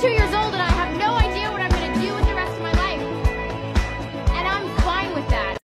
22 years old.